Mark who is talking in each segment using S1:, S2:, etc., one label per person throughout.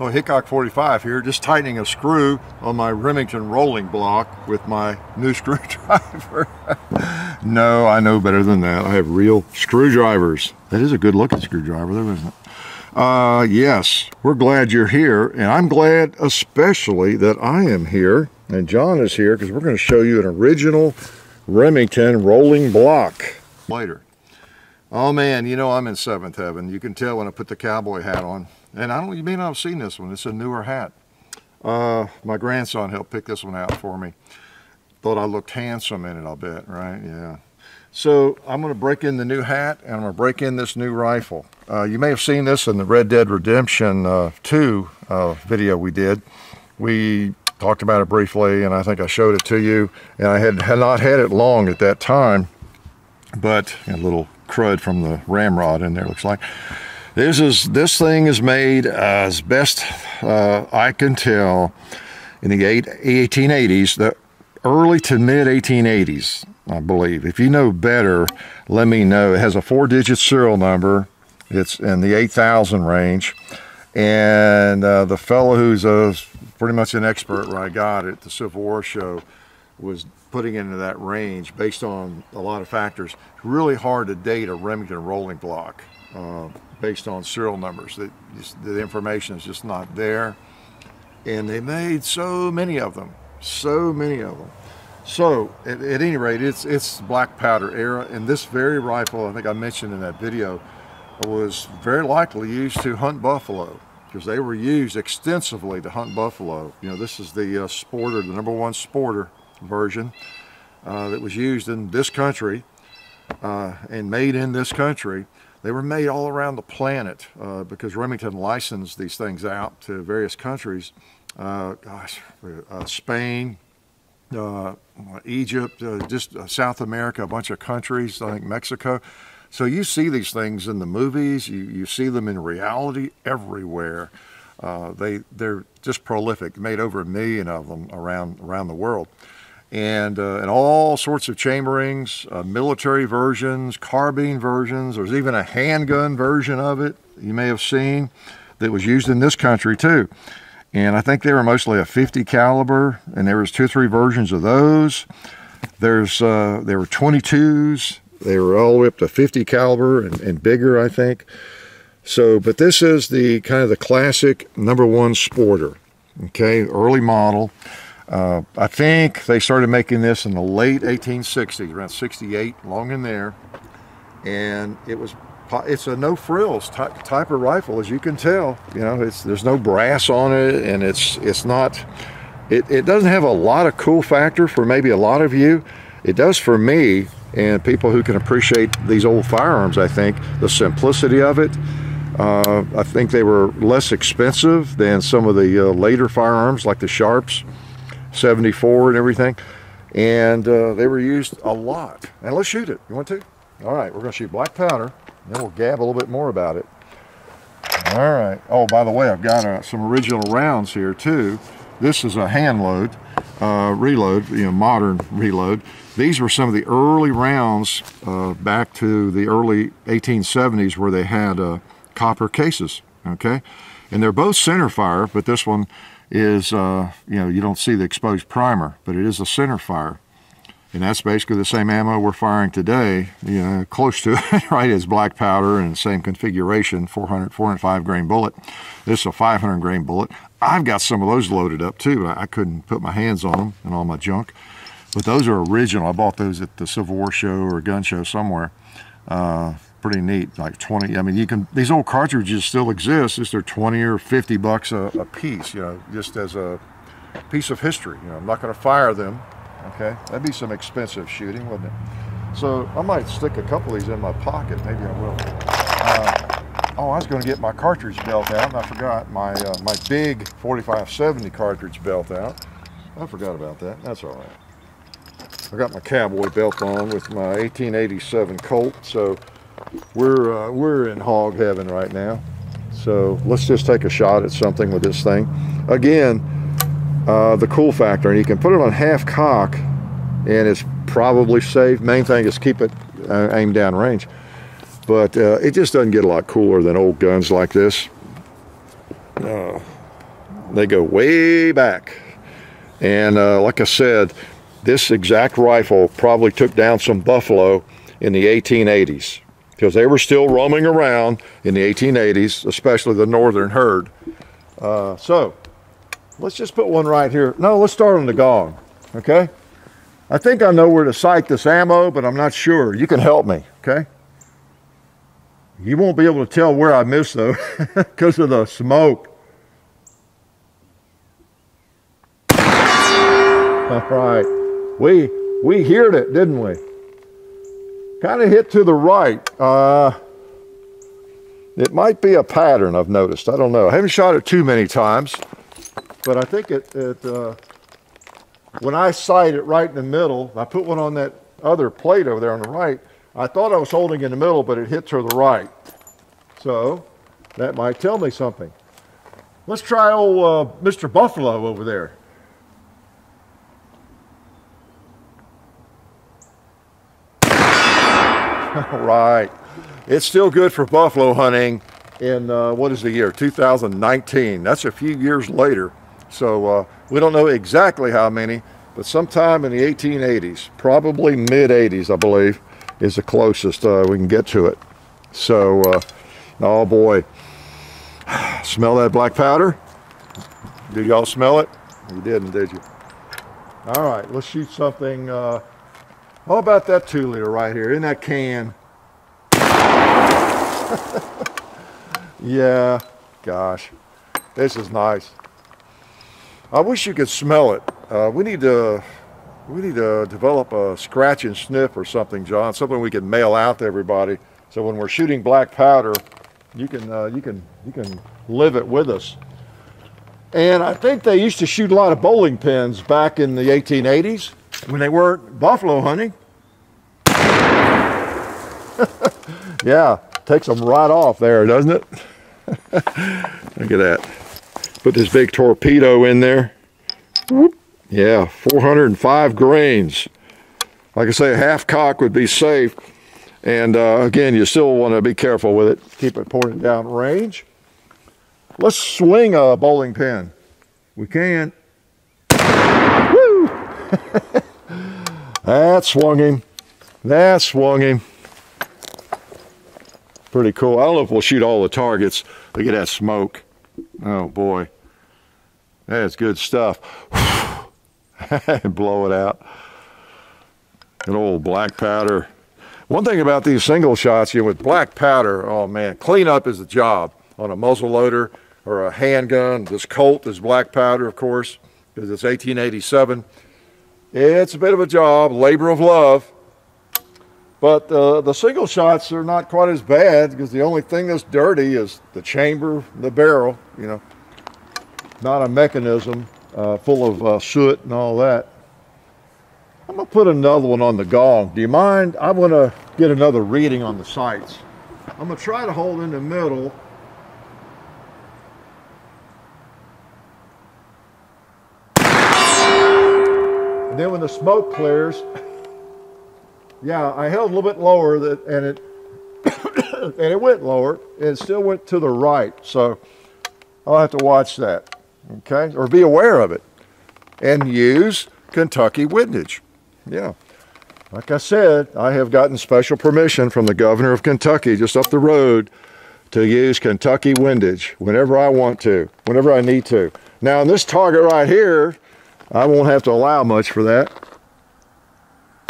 S1: Oh, Hickok 45 here, just tightening a screw on my Remington rolling block with my new screwdriver. no, I know better than that. I have real screwdrivers. That is a good looking screwdriver, though, isn't it? Uh, yes, we're glad you're here, and I'm glad especially that I am here and John is here because we're going to show you an original Remington rolling block later. Oh man, you know I'm in seventh heaven. You can tell when I put the cowboy hat on. And I don't, you may not have seen this one. It's a newer hat. Uh, my grandson helped pick this one out for me. Thought I looked handsome in it, I'll bet, right? Yeah. So I'm going to break in the new hat and I'm going to break in this new rifle. Uh, you may have seen this in the Red Dead Redemption uh, 2 uh, video we did. We talked about it briefly and I think I showed it to you. And I had, had not had it long at that time, but a little crud from the ramrod in there looks like. This is this thing is made as best uh, I can tell in the eight, 1880s, the early to mid 1880s, I believe. If you know better, let me know. It has a four-digit serial number. It's in the 8,000 range, and uh, the fellow who's a pretty much an expert when I got it, the Civil War show, was putting it into that range based on a lot of factors. It's really hard to date a Remington rolling block. Uh, based on serial numbers. That the information is just not there. And they made so many of them, so many of them. So at, at, any rate, it's it's black powder era, and this very rifle, I think I mentioned in that video, was very likely used to hunt buffalo because they were used extensively to hunt buffalo. You know, this is the uh, sporter, the number one sporter version uh, that was used in this country uh, and made in this country. They were made all around the planet uh, because Remington licensed these things out to various countries. Uh, gosh, uh, Spain, uh, Egypt, uh, just uh, South America, a bunch of countries, I think Mexico. So you see these things in the movies, you, you see them in reality everywhere. they, they're just prolific, made over a million of them around, around the world and, uh, and all sorts of chamberings, uh, military versions, carbine versions. There's even a handgun version of it you may have seen that was used in this country too. And I think they were mostly a 50 caliber, and there was two or three versions of those. There's uh, there were 22s. They were all the way up to 50 caliber and, and bigger, I think. So, but this is the kind of the classic number one sporter. Okay, early model. Uh, I think they started making this in the late 1860s, around 68, long in there. And it was it's a no frills type, type of rifle, as you can tell. You know, it's there's no brass on it, and it's it's not. It, it doesn't have a lot of cool factor for maybe a lot of you. It does for me and people who can appreciate these old firearms. I think the simplicity of it. Uh, I think they were less expensive than some of the uh, later firearms like the Sharps. 74 and everything. And uh, they were used a lot. And let's shoot it. You want to? All right, we're going to shoot black powder. Then we'll gab a little bit more about it. All right. Oh, by the way, I've got uh, some original rounds here too. This is a hand load, uh, reload, you know, modern reload. These were some of the early rounds uh, back to the early 1870s where they had uh, copper cases, okay? And they're both center fire, but this one is, uh, you know, you don't see the exposed primer, but it is a center fire. And that's basically the same ammo we're firing today, you know, close to it, right, as black powder and same configuration, 400, 405 grain bullet. This is a 500 grain bullet. I've got some of those loaded up too. But I couldn't put my hands on them and all my junk. But those are original. I bought those at the Civil War show or gun show somewhere. Uh, pretty neat. Like 20, I mean, you can, these old cartridges still exist. Just they're 20 or 50 bucks a, a piece, you know, just as a piece of history. You know, I'm not going to fire them. Okay. That'd be some expensive shooting, wouldn't it? So I might stick a couple of these in my pocket. Maybe I will. Uh, oh, I was going to get my cartridge belt out, and I forgot my uh, my big 4570 cartridge belt out. I forgot about that. That's all right. I got my cowboy belt on with my 1887 Colt, so we're uh, we're in hog heaven right now. So let's just take a shot at something with this thing. Again, uh, the cool factor, and you can put it on half cock, and it's probably safe. Main thing is keep it uh, aimed down range. But uh, it just doesn't get a lot cooler than old guns like this. Uh, They go way back. And uh, like I said, this exact rifle probably took down some buffalo in the 1880s because they were still roaming around in the 1880s, especially the northern herd. Uh, so let's just put one right here. No, let's start on the gong, okay? I think I know where to sight this ammo, but I'm not sure. You can help me, okay? You won't be able to tell where I missed though because of the smoke. All right, we we heard it, didn't we? Kind of hit to the right. Uh, it might be a pattern I've noticed. I don't know. I haven't shot it too many times, but I think it, it uh, when I sight it right in the middle, I put one on that other plate over there on the right, I thought I was holding in the middle, but it hit to the right. So that might tell me something. Let's try old uh, Mr. Buffalo over there. right. It's still good for buffalo hunting in, uh, what is the year? 2019. That's a few years later. So uh, we don't know exactly how many, but sometime in the 1880s, probably mid 80s, I believe, is the closest uh, we can get to it. So, uh, oh boy, smell that black powder? Did y'all smell it? You didn't, did you? All right, let's shoot something. How about that two liter right here in that can? yeah, gosh, this is nice. I wish you could smell it. Uh, we need to we need to develop a scratch and sniff or something, John. Something we can mail out to everybody. So when we're shooting black powder, you can uh, you can you can live it with us. And I think they used to shoot a lot of bowling pins back in the 1880s when they weren't buffalo hunting. yeah, takes them right off there, doesn't it? Look at that. Put this big torpedo in there. Whoop. Yeah, 405 grains. Like I say, a half cock would be safe. And uh, again, you still want to be careful with it. Keep it pointed down range. Let's swing a bowling pin. We can. Woo! that swung him. That swung him. Pretty cool. I don't know if we'll shoot all the targets. Look at that smoke. Oh boy. That's good stuff. blow it out. Good old black powder. One thing about these single shots, you know, with black powder, oh man, cleanup is a job on a muzzle loader or a handgun. This Colt is black powder, of course, because it's 1887. It's a bit of a job, labor of love. But uh, the single shots are not quite as bad because the only thing that's dirty is the chamber, the barrel, you know, not a mechanism uh, full of uh, soot and all that. I'm gonna put another one on the gong. Do you mind? I'm gonna get another reading on the sights. I'm gonna try to hold in the middle. And then when the smoke clears, yeah, I held a little bit lower that, and it and it went lower and it still went to the right. So I'll have to watch that okay, or be aware of it, and use Kentucky windage. Yeah. Like I said, I have gotten special permission from the governor of Kentucky just up the road to use Kentucky windage whenever I want to, whenever I need to. Now, in this target right here, I won't have to allow much for that.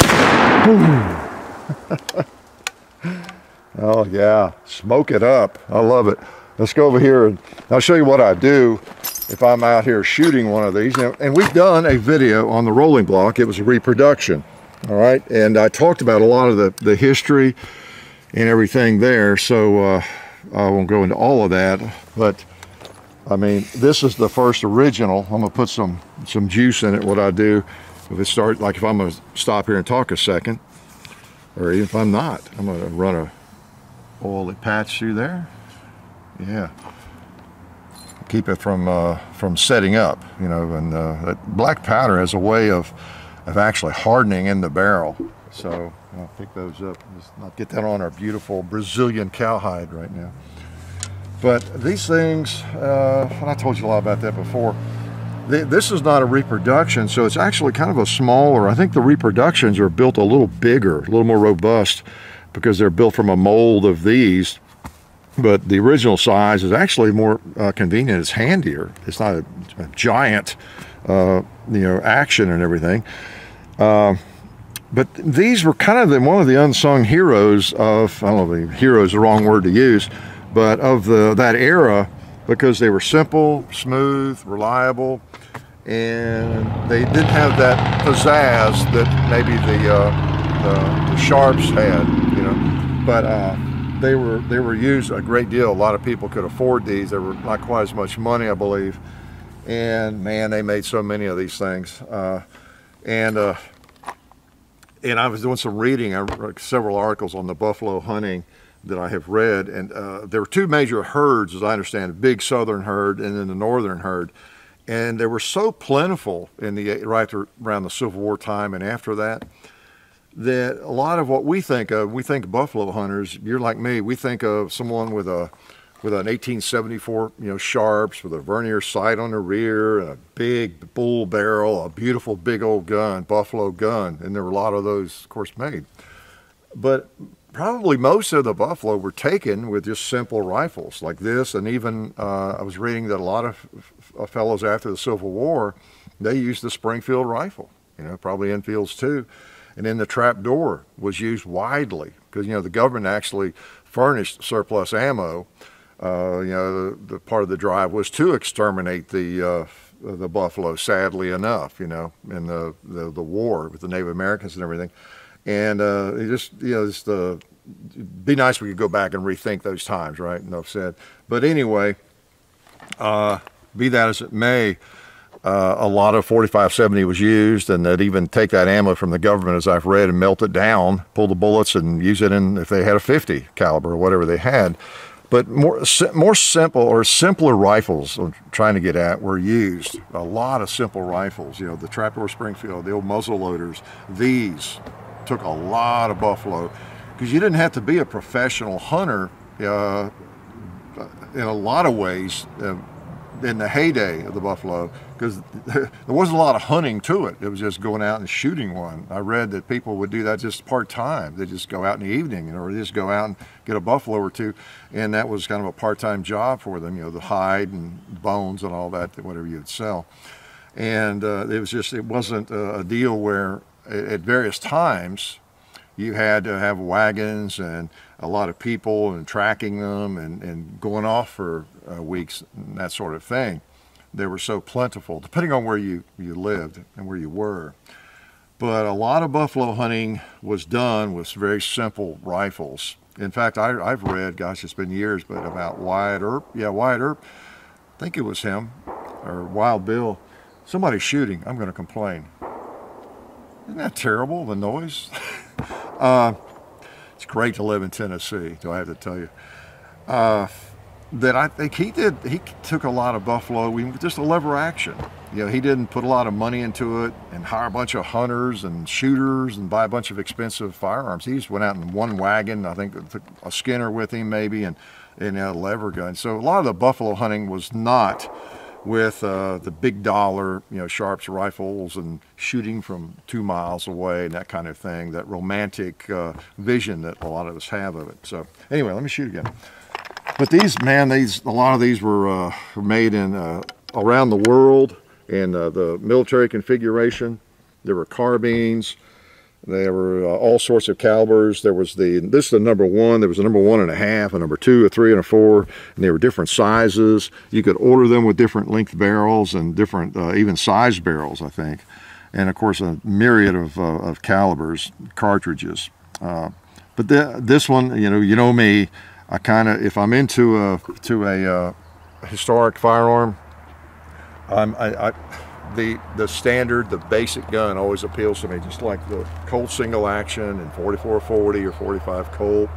S1: oh, yeah, smoke it up. I love it. Let's go over here and I'll show you what I do if I'm out here shooting one of these. And we've done a video on the rolling block. It was a reproduction, all right? And I talked about a lot of the, the history and everything there, so uh, I won't go into all of that. But, I mean, this is the first original. I'm gonna put some, some juice in it, what I do. If it start, like if I'm gonna stop here and talk a second, or even if I'm not, I'm gonna run a oily patch through there. Yeah keep it from uh, from setting up, you know. And uh, that black powder has a way of of actually hardening in the barrel. So I'll pick those up. Let's not get that on our beautiful Brazilian cowhide right now. But these things, uh, I told you a lot about that before. This is not a reproduction, so it's actually kind of a smaller. I think the reproductions are built a little bigger, a little more robust, because they're built from a mold of these. But the original size is actually more uh, convenient. It's handier. It's not a, a giant, uh, you know, action and everything. Uh, but these were kind of the, one of the unsung heroes of, I don't know if hero is the wrong word to use, but of the that era because they were simple, smooth, reliable, and they didn't have that pizzazz that maybe the, uh, the, the Sharps had, you know. But uh, they were they were used a great deal. A lot of people could afford these. They were not quite as much money, I believe. And man, they made so many of these things. Uh, and uh, and I was doing some reading. I wrote several articles on the buffalo hunting that I have read, and uh, there were two major herds, as I understand, a big southern herd and then the northern herd, and they were so plentiful in the right around the Civil War time and after that that a lot of what we think of, we think buffalo hunters. You're like me, we think of someone with a with an 1874, you know, Sharps with a vernier sight on the rear, a big bull barrel, a beautiful big old gun, buffalo gun, and there were a lot of those, of course, made. But probably most of the buffalo were taken with just simple rifles like this, and even uh, I was reading that a lot of fellows after the Civil War, they used the Springfield rifle, you know, probably Enfields too. And then the trap door was used widely because, you know, the government actually furnished surplus ammo uh, you know, the, the, part of the drive was to exterminate the uh, the buffalo. Sadly enough, you know, in the, the, the war with the Native Americans and everything, and uh, just you know, just uh, be nice if we could go back and rethink those times, right? Enough said. But anyway, uh, be that as it may. Uh, a lot of 4570 was used, and they'd even take that ammo from the government, as I've read, and melt it down, pull the bullets, and use it in if they had a 50 caliber or whatever they had. But more more simple or simpler rifles, I'm trying to get at, were used. A lot of simple rifles, you know, the trapdoor Springfield, the old muzzle loaders. These took a lot of buffalo because you didn't have to be a professional hunter uh, in a lot of ways. Uh, in the heyday of the buffalo because there wasn't a lot of hunting to it. It was just going out and shooting one. I read that people would do that just part time. They just go out in the evening, you know, or just go out and get a buffalo or two, and that was kind of a part time job for them. You know, the hide and bones and all that, whatever you'd sell. And uh, it was just it wasn't a deal where at various times you had to have wagons and a lot of people and tracking them and, and going off for uh, weeks and that sort of thing. They were so plentiful, depending on where you, you lived and where you were. But a lot of buffalo hunting was done with very simple rifles. In fact, I, have read, gosh, it's been years, but about Wyatt Earp. Yeah, Wyatt Earp, I think it was him, or Wild Bill. Somebody shooting, I'm going to complain. Isn't that terrible, the noise? uh, it's great to live in Tennessee, do I have to tell you? Uh, that I think he did, he took a lot of buffalo, we, just a lever action. You know, he didn't put a lot of money into it and hire a bunch of hunters and shooters and buy a bunch of expensive firearms. He just went out in one wagon, I think a Skinner with him maybe, and, and a lever gun. So a lot of the buffalo hunting was not with uh, the big dollar, you know, Sharps rifles and shooting from two miles away and that kind of thing, that romantic uh, vision that a lot of us have of it. So anyway, let me shoot again. But these, man, these a lot of these were uh, made in uh, around the world in uh, the military configuration. There were carbines, there were uh, all sorts of calibers. There was the, this is the number one, there was a number one and a half, a number two, a three, and a four, and they were different sizes. You could order them with different length barrels and different, uh, even size barrels, I think. And of course, a myriad of, uh, of calibers, cartridges. Uh, but this one, you know, you know me, I kind of, if I'm into a, to a uh, historic firearm, I'm, I, I the the standard, the basic gun always appeals to me, just like the Colt single action and 4440 or 45 Colt.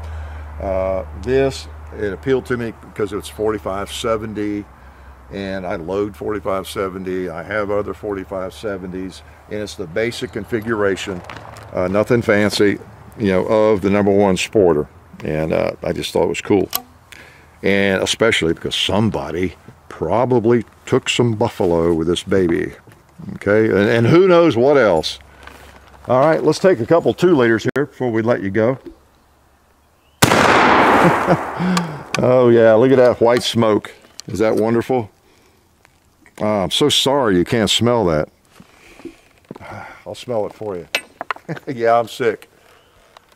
S1: Uh, this, it appealed to me because it's 4570 and I load 4570. I have other 4570s and it's the basic configuration, uh, nothing fancy, you know, of the number one sporter. And uh, I just thought it was cool. and especially because somebody probably took some buffalo with this baby. Okay, and, and who knows what else. All right, let's take a couple two liters here before we let you go. oh yeah, look at that white smoke. Is that wonderful? Oh, I'm so sorry you can't smell that. I'll smell it for you. yeah, I'm sick.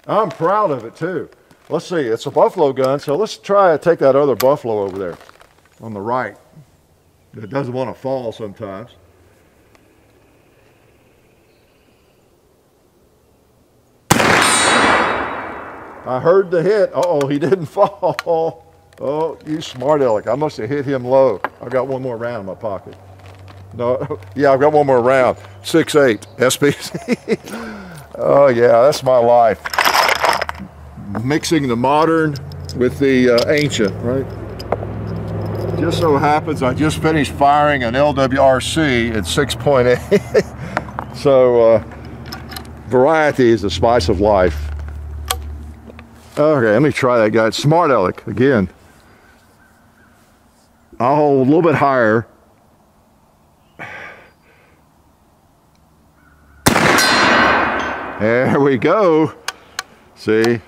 S1: I'm proud of it too. Let's see, it's a buffalo gun, so let's try to take that other buffalo over there on the right. It doesn't want to fall sometimes. I heard the hit. Uh oh he didn't fall. Oh, you smart aleck. I must have hit him low. I've got one more round in my pocket. No, yeah, I've got one more round. Six eight SPC. oh yeah, that's my life mixing the modern with the uh, ancient, right? Just so happens I just finished firing an LWRC at 6.8. so uh, variety is the spice of life. Okay, let me try that guy. Smart Aleck again. I'll hold a little bit higher. There we go. See,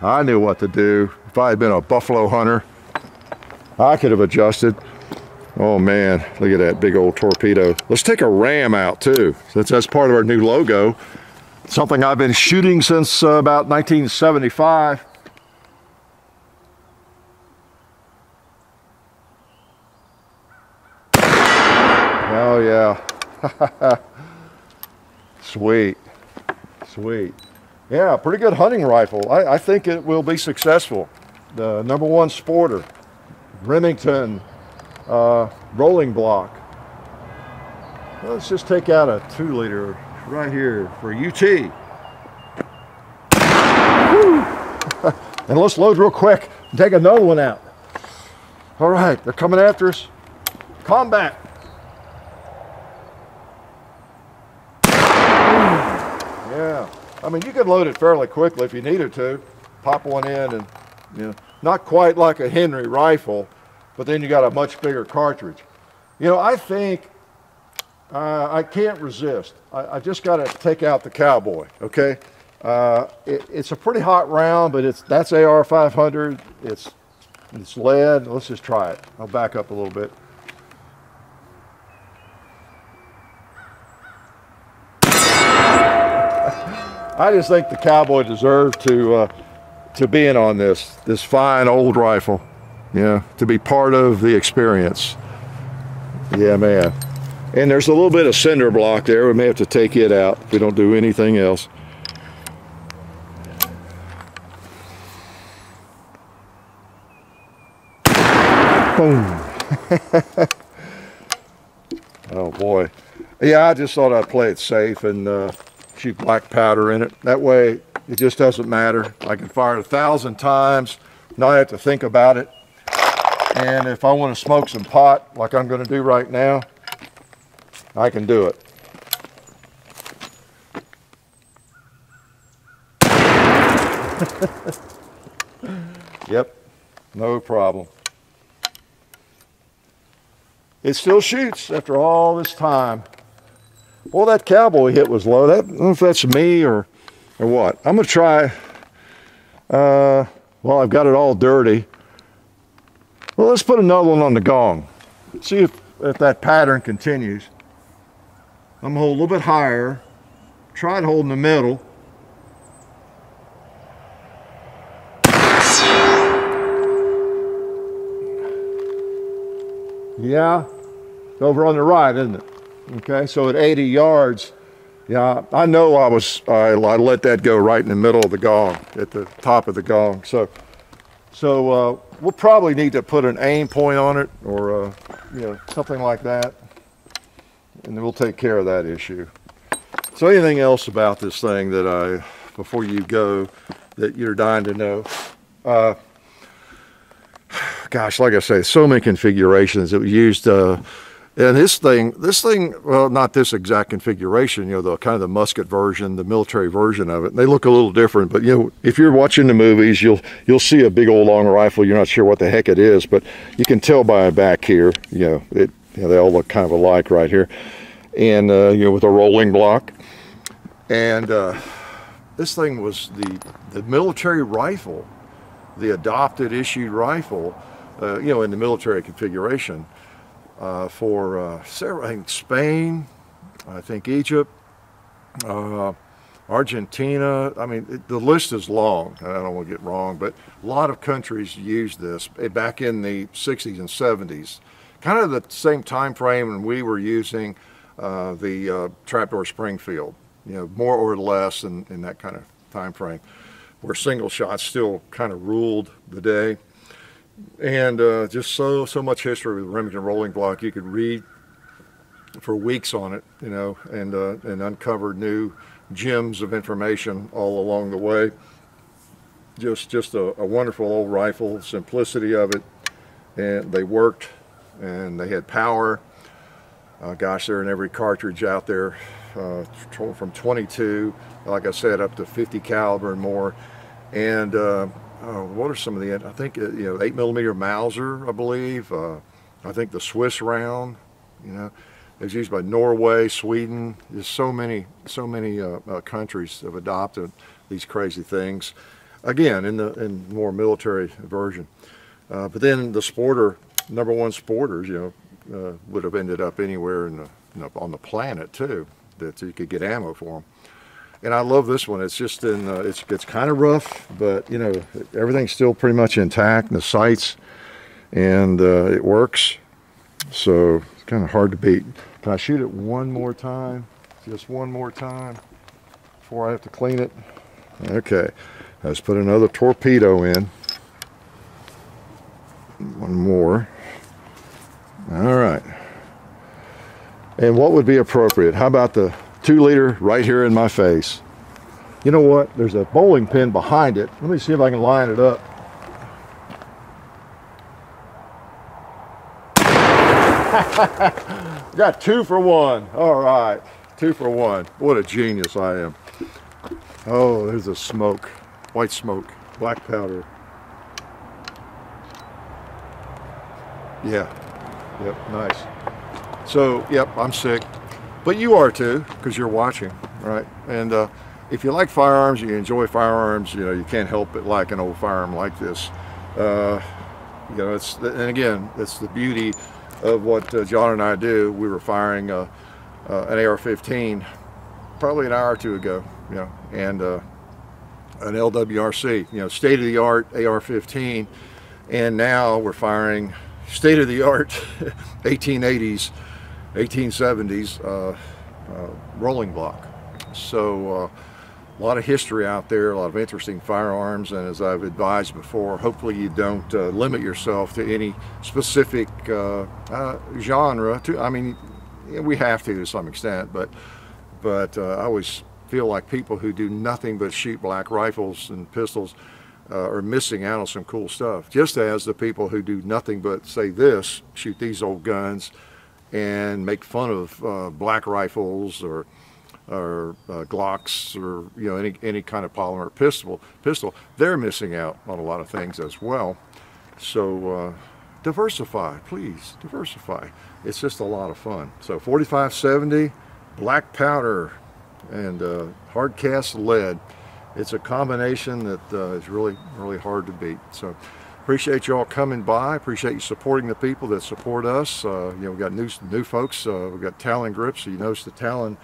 S1: I knew what to do. If I had been a buffalo hunter, I could have adjusted. Oh man, look at that big old torpedo. Let's take a ram out too, since that's part of our new logo. Something I've been shooting since uh, about 1975. Oh yeah. Sweet, sweet. Yeah, pretty good hunting rifle. I, I think it will be successful. The number one sporter, Remington uh, rolling block. Let's just take out a two liter right here for UT. and let's load real quick and take another one out. All right, they're coming after us. Combat. Yeah, I mean, you could load it fairly quickly if you needed to. Pop one in and, you know, not quite like a Henry rifle, but then you got a much bigger cartridge. You know, I think uh, I can't resist. I, I just got to take out the cowboy, okay? Uh, it, it's a pretty hot round, but it's that's AR 500. It's, it's lead. Let's just try it. I'll back up a little bit. I just think the cowboy deserved to uh, to be in on this this fine old rifle. Yeah, to be part of the experience. Yeah, man. And there's a little bit of cinder block there. We may have to take it out if we don't do anything else. Boom. oh boy. Yeah, I just thought I'd play it safe and uh, shoot black powder in it. That way it just doesn't matter. I can fire it a thousand times, not have to think about it. And if I want to smoke some pot, like I'm going to do right now, I can do it. yep, no problem. It still shoots after all this time. Well, that cowboy hit was low. That, I don't know if that's me or, or what. I'm going to try. Uh, well, I've got it all dirty. Well, let's put another one on the gong. See if, if that pattern continues. I'm to hold a little bit higher. Try to hold in the middle. Yeah, over on the right, isn't it? Okay, so at 80 yards, yeah, I know I was, I, I let that go right in the middle of the gong, at the top of the gong. So, so uh, we'll probably need to put an aim point on it or, uh, you know, something like that. And we'll take care of that issue. So anything else about this thing that I, before you go, that you're dying to know? Uh, gosh, like I say, so many configurations. It was used uh, And this thing, this thing, well, not this exact configuration, you know, the kind of the musket version, the military version of it. They look a little different, but you know, if you're watching the movies, you'll you'll see a big old long rifle. You're not sure what the heck it is, but you can tell by back here, you know, it, you know, they all look kind of alike right here, and uh, you know, with a rolling block, and uh, this thing was the the military rifle, the adopted issued rifle, uh, you know, in the military configuration uh, for uh, several, I think Spain, I think Egypt, uh, Argentina. I mean, it, the list is long. I don't want to get wrong, but a lot of countries used this eh, back in the 60s and 70s. Kind of the same time frame when we were using uh, the uh, trapdoor Springfield, you know, more or less in, in that kind of time frame, where single shots still kind of ruled the day and uh, just so so much history with Remington rolling block. You could read for weeks on it, you know, and uh, and uncover new gems of information all along the way. Just just a, a wonderful old rifle, simplicity of it, and they worked, and they had power. Uh, gosh, they're in every cartridge out there, uh, from 22, like I said, up to 50 caliber and more, and uh, what are some of the, I think, uh, you know, 8 millimeter Mauser, I believe. Uh, I think the Swiss round, you know, is used by Norway, Sweden. There's so many, so many uh, uh, countries have adopted these crazy things. Again, in the in more military version. Uh, but then the sporter, number one sporters, you know, would have ended up anywhere in the, on the planet too, that you could get ammo for them and I love this one. It's just in, uh, it's, it's kind of rough, but you know, everything's still pretty much intact, the sights, and uh, it works. So it's kind of hard to beat. Can I shoot it one more time? Just one more time before I have to clean it? Okay, let's put another torpedo in. One more. All right. And what would be appropriate? How about the two liter right here in my face. You know what? There's a bowling pin behind it. Let me see if I can line it up. Got two for one. All right, two for one. What a genius I am. Oh, there's a smoke, white smoke, black powder. Yeah, yep, nice. So, yep, I'm sick. But you are too, because you're watching, right? And uh, if you like firearms, you enjoy firearms, you know, you can't help but like an old firearm like this. Uh, you know, it's, and again, it's the beauty of what uh, John and I do. We were firing uh, uh, an AR-15 probably an hour or two ago, you know, and uh, an LWRC, you know, state-of-the-art AR-15, and now we're firing state-of-the-art 1880s 1870s uh, uh, rolling block. So uh, a lot of history out there, a lot of interesting firearms, and as I've advised before, hopefully you don't uh, limit yourself to any specific uh, genre. To, I mean, we have to to some extent, but but I always feel like people who do nothing but shoot black rifles and pistols uh, are missing out on some cool stuff. Just as the people who do nothing but say this, shoot these old guns, and make fun of uh, black rifles or or uh, Glocks or you know any any kind of polymer pistol pistol. They're missing out on a lot of things as well. So uh, diversify please diversify. It's just a lot of fun. So 4570 black powder and uh, hard cast lead. It's a combination that uh, is really really hard to beat. So appreciate you all coming by. Appreciate you supporting the people that support us. Uh, you know, we got new new folks. Uh, we got Talon grips. You notice the Talon,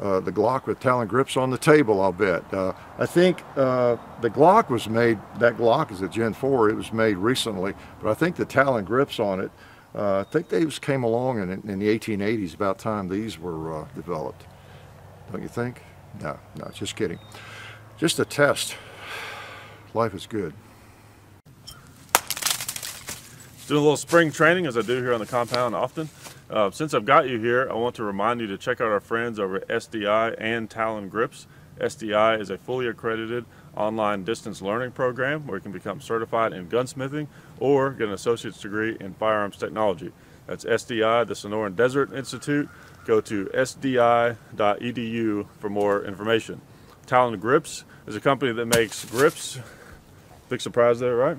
S1: uh, the Glock with Talon grips on the table. I'll bet. Uh, I think uh, the Glock was made. That Glock is a Gen 4. It was made recently, but I think the Talon grips on it. Uh, I think they just came along in, in the 1880s. About time these were developed. Don't you think? No, no, just kidding. Just a test. Life is good.
S2: Doing a little spring training as I do here on the compound often. Uh, since I've got you here, I want to remind you to check out our friends over at SDI and Talon Grips. SDI is a fully accredited online distance learning program where you can become certified in gunsmithing or get an associate's degree in firearms technology. That's SDI, the Sonoran Desert Institute. Go to sdi.edu for more information. Talon Grips is a company that makes grips. Big surprise there, right?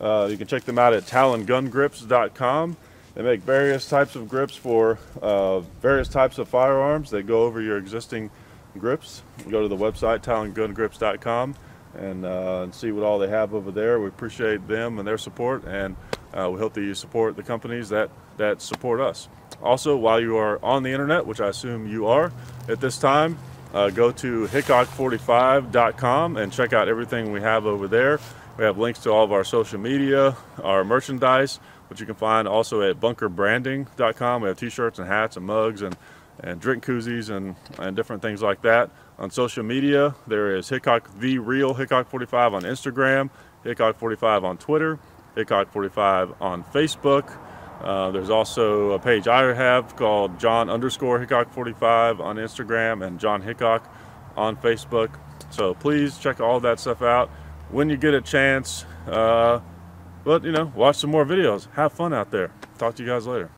S2: Uh, you can check them out at talongungrips.com. They make various types of grips for uh, various types of firearms. They go over your existing grips. Go to the website talongungrips.com and, uh, and see what all they have over there. We appreciate them and their support, and uh, we hope that you support the companies that that support us. Also, while you are on the internet, which I assume you are at this time, uh, go to hickok45.com and check out everything we have over there. We have links to all of our social media, our merchandise, which you can find also at bunkerbranding.com. We have t-shirts and hats and mugs and, and drink koozies and, and different things like that. On social media, there is Hickok the Real Hickok 45 on Instagram, Hickok 45 on Twitter, Hickok 45 on Facebook. Uh, there's also a page I have called John underscore Hickok 45 on Instagram and John Hickok on Facebook. So please check all that stuff out when you get a chance. Uh, but you know, watch some more videos. Have fun out there. Talk to you guys later.